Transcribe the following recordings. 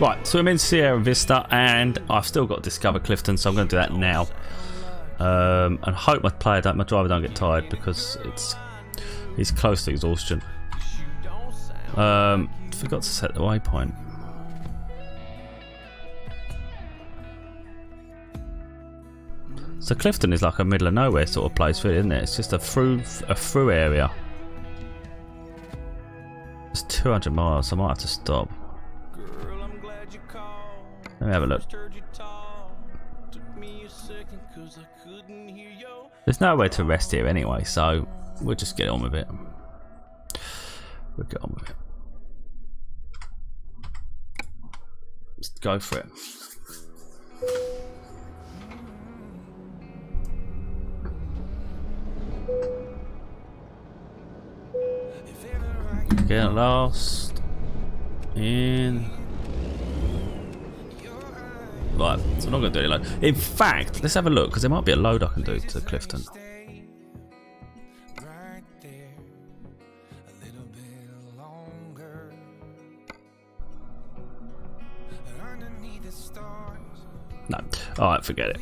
Right, so I'm in Sierra Vista and I've still got to discover Clifton, so I'm going to do that now. Um, and hope my player, don't, my driver don't get tired because it's he's close to exhaustion. Um, forgot to set the waypoint. So Clifton is like a middle of nowhere sort of place, really, isn't it? It's just a through a through area. It's 200 miles, so I might have to stop. Let me have a look. There's nowhere to rest here anyway, so we'll just get on with it. We'll get on with it. Let's go for it. Get lost in. Right, so I'm not going to do any load. In fact, let's have a look because there might be a load I can do to Clifton. No. Alright, forget it.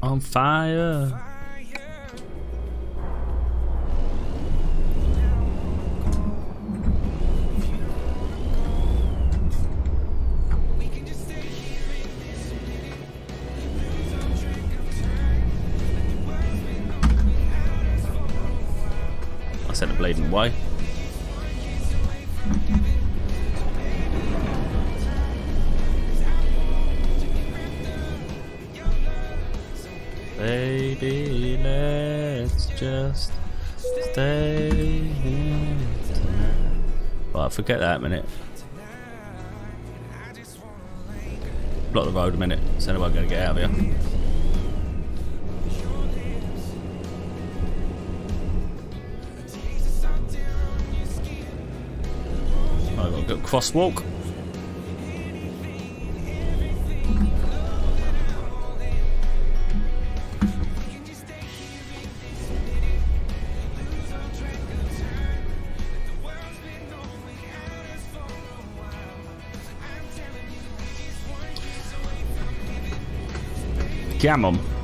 On fire. A way. Baby, let's just stay here. Right, forget that a minute. Block the road a minute. So anyone going to get out of here. I've got crosswalk. Gammon.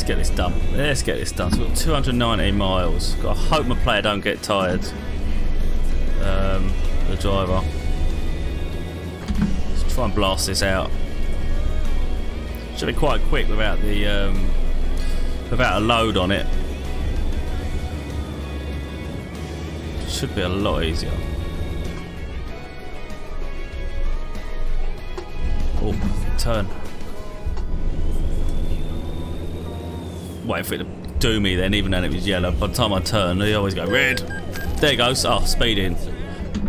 Let's get this done. Let's get this done. So we've got 219 miles. To hope my player don't get tired. Um, the driver. Let's try and blast this out. Should be quite quick without the um, without a load on it. Should be a lot easier. Oh, turn. Waiting for it to do me then, even though it was yellow. By the time I turn, they always go red. There it goes. Oh, speeding.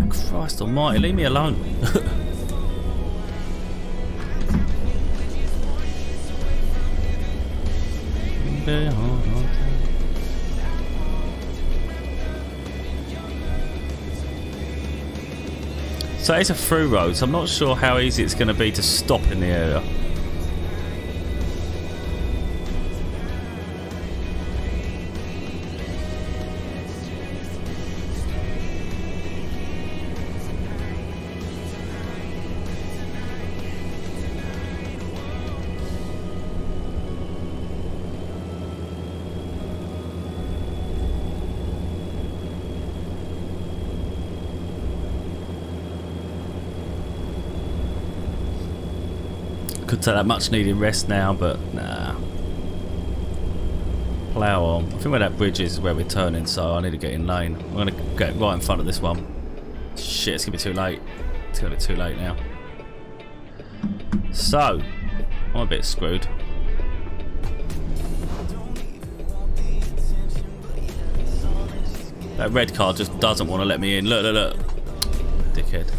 Christ almighty, leave me alone. So it's a through road, so I'm not sure how easy it's going to be to stop in the area. Take that much needed rest now, but nah. Plough on. I think where that bridge is where we're turning, so I need to get in lane. I'm going to get right in front of this one. Shit, it's going to be too late. It's going to be too late now. So, I'm a bit screwed. That red car just doesn't want to let me in. Look, look, look. Dickhead.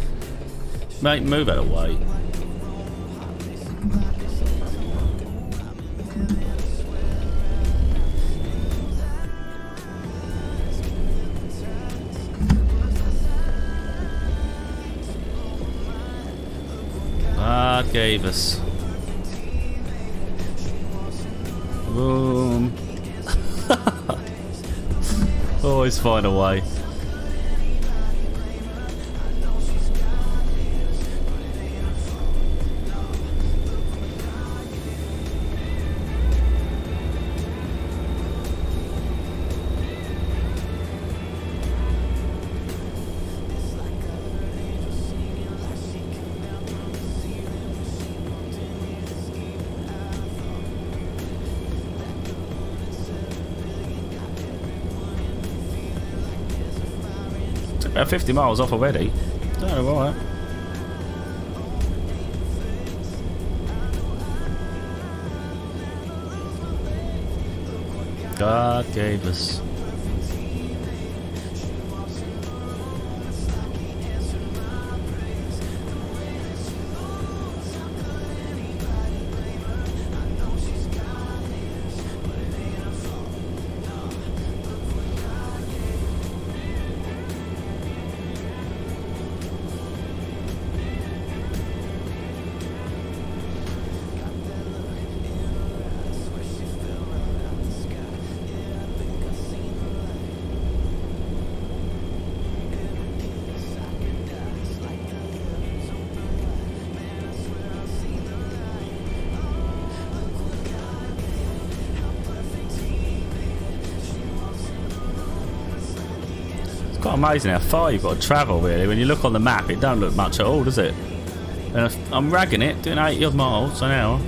Mate, move out of the way. Gave us. Boom. Always find a way. About 50 miles off already. Don't know why. God gave us. Amazing how far you've got to travel, really. When you look on the map, it don't look much at all, does it? And I'm ragging it, doing 80 odd miles an hour.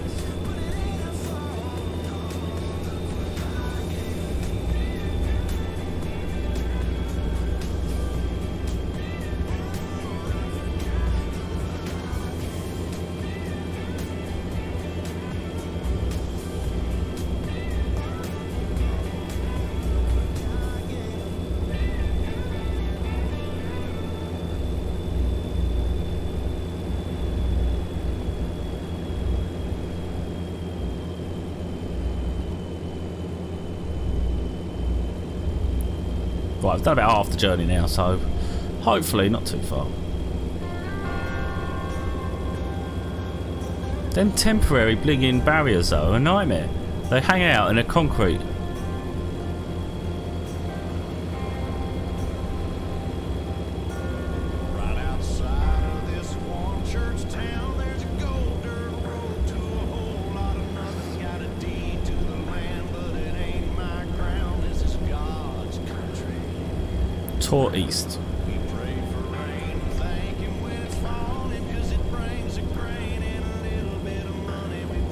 Right, I've done about half the journey now, so hopefully not too far. Them temporary blinging barriers though are a nightmare. They hang out in a concrete. Money. east.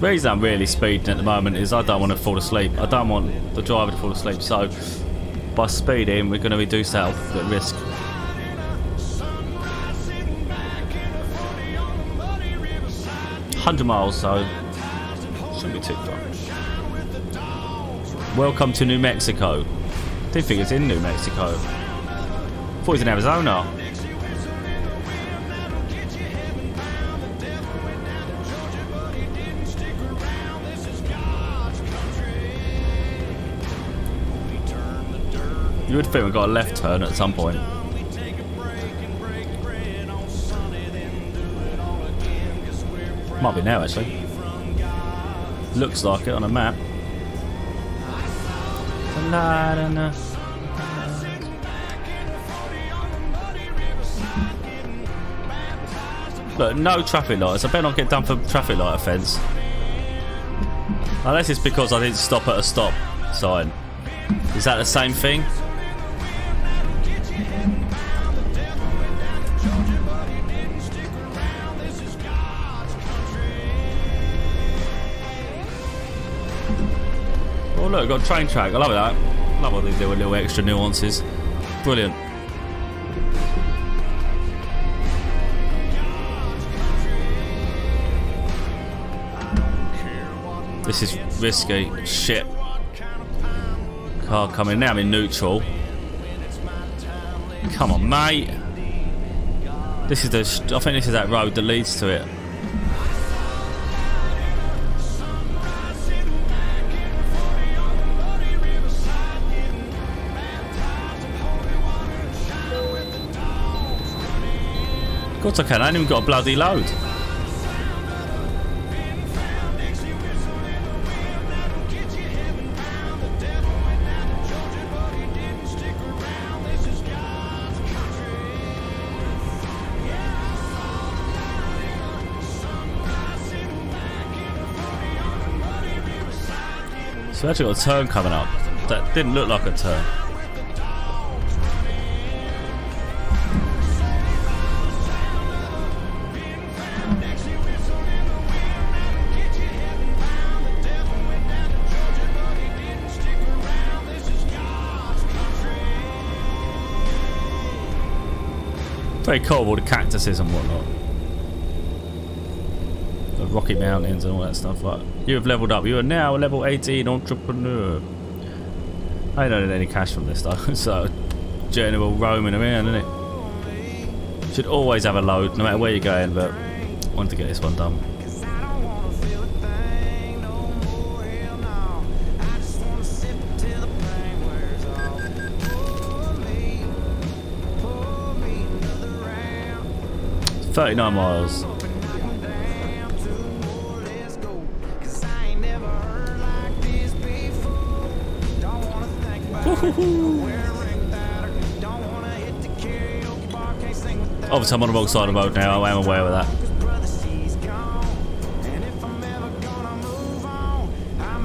The reason I'm really speeding at the moment is I don't want to fall asleep. I don't want the driver to fall asleep. So by speeding, we're going to reduce that at risk. sunrise sitting back in the 40 on the muddy riverside. 100 miles, so shouldn't be too far. Welcome to New Mexico. Didn't think it's in New Mexico. In Arizona. You would think we got a left turn at some point. Might be now, actually. Looks like it on a map. Look, no traffic lights. I better not get done for traffic light offence. Unless it's because I didn't stop at a stop sign. Is that the same thing? Oh look, got train track. I love that. love all these little, little extra nuances. Brilliant. This is risky. Shit. Car coming now. I'm in neutral. Come on, mate. This is the. I think this is that road that leads to it. Of course I can. I ain't even got a bloody load. So actually got a turn coming up. That didn't look like a turn. Very cool, all the cactuses and whatnot. Rocky Mountains and all that stuff. Like, you have leveled up. You are now a level 18 entrepreneur. I don't need any cash from this though, so general roaming around, isn't it? Should always have a load, no matter where you're going, but I wanted to get this one done. Thirty-nine I Obviously, I'm on the wrong side of the road now. I am aware of that.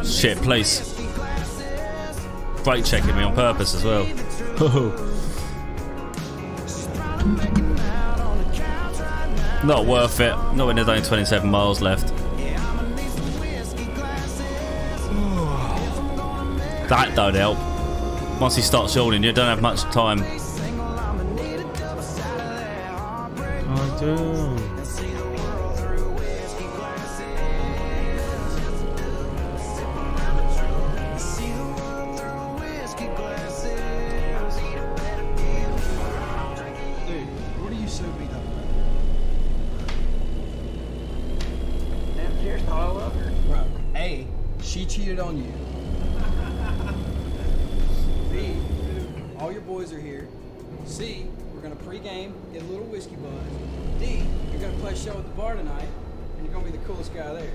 Shit, please. Brake checking me on purpose as well. Not worth it. Not when there's only 27 miles left. That don't help. Once he starts yawning, you don't have much time. Play a show at the bar tonight, and you're gonna be the coolest guy there.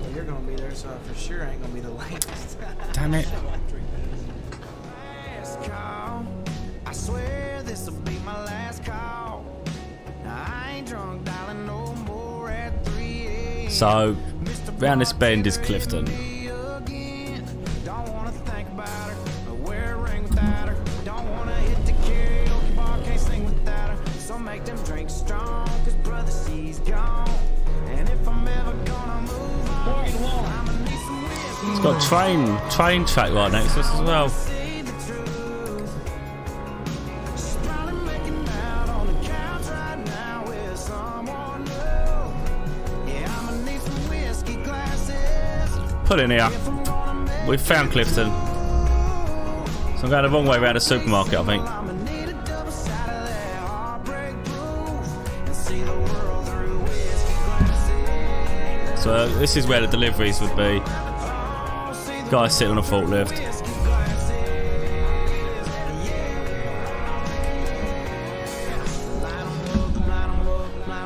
Well, you're gonna be there, so I for sure ain't gonna be the latest. Damn it. last call. I swear this'll be my last call. I ain't drunk, darling, no more at 3 a.m. So, round this bend is Clifton. Got train, train track right next to us as well. Put in here. We've found Clifton. So I'm going the wrong way around the supermarket, I think. So uh, this is where the deliveries would be. Guy sitting on a forklift.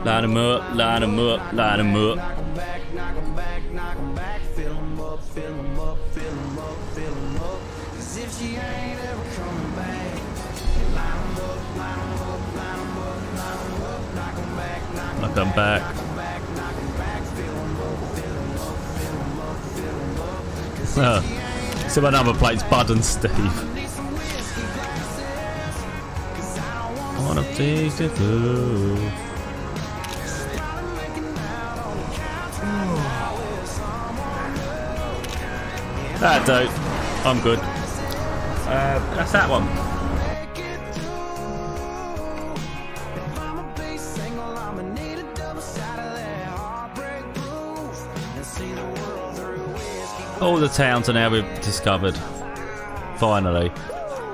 Line them up, line them up, line them up. Knock 'em back, start making out on the couch right now with someone new. That do. I'm good. Uh, that's that one. All the towns are now we've discovered. Finally.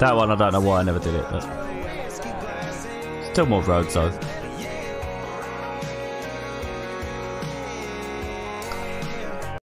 That one, I don't know why I never did it, but still more roads though.